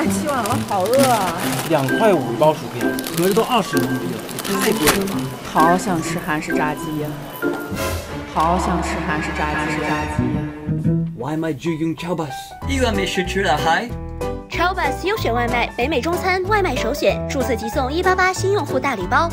大起晚了，好饿啊！两块五一包薯片，合着都二十人民币了，太贵了吧！好想吃韩式炸鸡呀！好想吃韩式炸鸡炸鸡呀！Why am I c h o b u s 一碗美食吃了嗨 c h o b u s 优选外卖，北美中餐外卖首选，注册即送一八八新用户大礼包。